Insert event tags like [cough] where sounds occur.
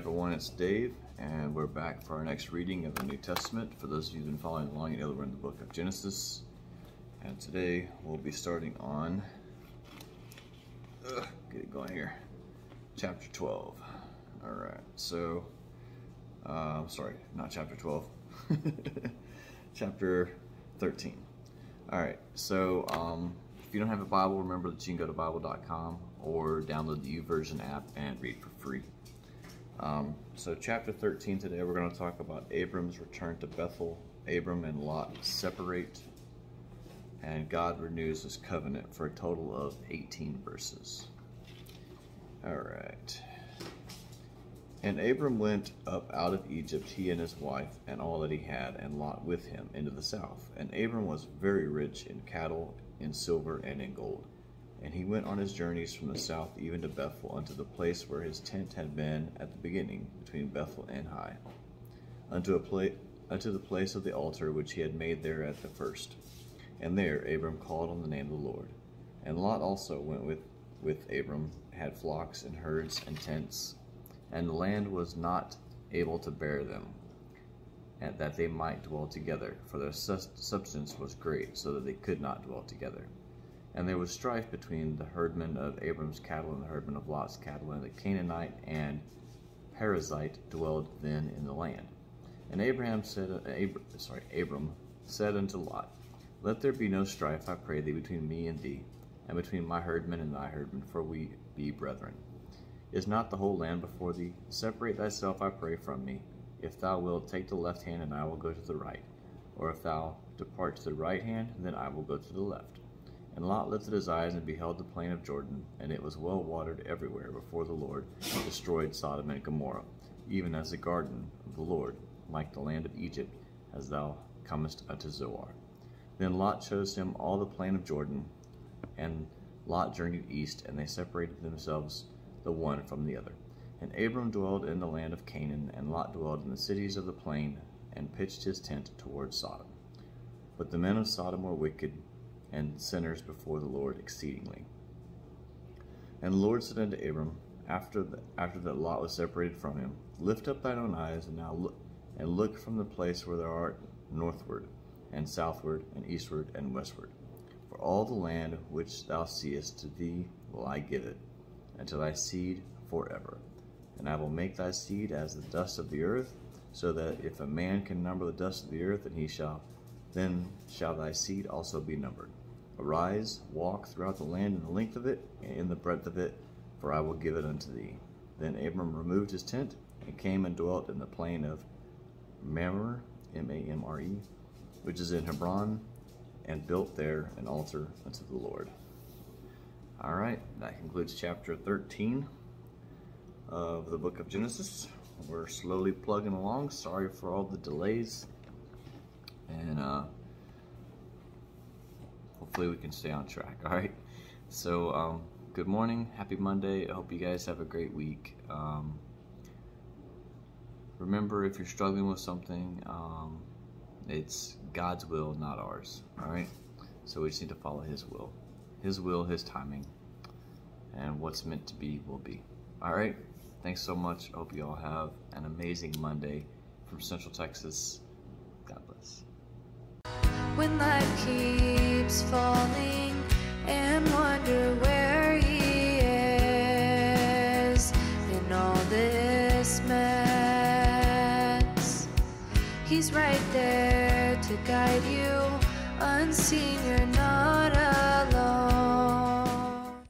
everyone, it's Dave, and we're back for our next reading of the New Testament. For those of you who've been following along, you know we're in the book of Genesis, and today we'll be starting on, ugh, get it going here, chapter 12. All right, so, uh, sorry, not chapter 12, [laughs] chapter 13. All right, so um, if you don't have a Bible, remember that you can go to Bible.com or download the YouVersion app and read for free. Um, so chapter 13 today, we're going to talk about Abram's return to Bethel. Abram and Lot separate, and God renews his covenant for a total of 18 verses. All right. And Abram went up out of Egypt, he and his wife, and all that he had, and Lot with him, into the south. And Abram was very rich in cattle, in silver, and in gold. And he went on his journeys from the south even to Bethel, unto the place where his tent had been at the beginning, between Bethel and Hai, unto, a pla- unto the place of the altar which he had made there at the first. And there Abram called on the name of the Lord. And Lot also went with, with Abram, had flocks and herds and tents, and the land was not able to bear them, and that they might dwell together, for their substance was great, so that they could not dwell together. And there was strife between the herdmen of Abram's cattle and the herdmen of Lot's cattle, and the Canaanite and Perizzite dwelled then in the land. And Abraham said, sorry, Abram said unto Lot, Let there be no strife, I pray thee, between me and thee, and between my herdmen and thy herdmen, for we be brethren. Is not the whole land before thee? Separate thyself, I pray, from me. If thou wilt take the left hand, and I will go to the right. Or if thou depart to the right hand, then I will go to the left. And Lot lifted his eyes and beheld the plain of Jordan, and it was well watered everywhere before the Lord destroyed Sodom and Gomorrah, even as the garden of the Lord, like the land of Egypt, as thou comest unto Zoar. Then Lot chose him all the plain of Jordan, and Lot journeyed east, and they separated themselves the one from the other. And Abram dwelled in the land of Canaan, and Lot dwelled in the cities of the plain, and pitched his tent toward Sodom. But the men of Sodom were wicked, and sinners before the Lord exceedingly. And the Lord said unto Abram, after, the, after that Lot was separated from him, Lift up thine own eyes, and now look, and look from the place where thou art northward, and southward, and eastward, and westward. For all the land which thou seest to thee will I give it, and to thy seed forever. And I will make thy seed as the dust of the earth, so that if a man can number the dust of the earth, then he shall, then shall thy seed also be numbered. Arise, walk throughout the land in the length of it, and in the breadth of it, for I will give it unto thee. Then Abram removed his tent, and came and dwelt in the plain of Mamre, M-A-M-R-E, which is in Hebron, and built there an altar unto the Lord. All right, that concludes chapter 13 of the book of Genesis. We're slowly plugging along. Sorry for all the delays. And uh, hopefully we can stay on track, [laughs] all right? So, um, good morning, happy Monday. I hope you guys have a great week. Um, remember, if you're struggling with something, um, it's God's will, not ours, all right? So we just need to follow His will. His will, His timing, and what's meant to be will be. All right? Thanks so much. I hope you all have an amazing Monday from Central Texas. God bless when life keeps falling and wonder where he is in all this mess. He's right there to guide you, unseen, you're not.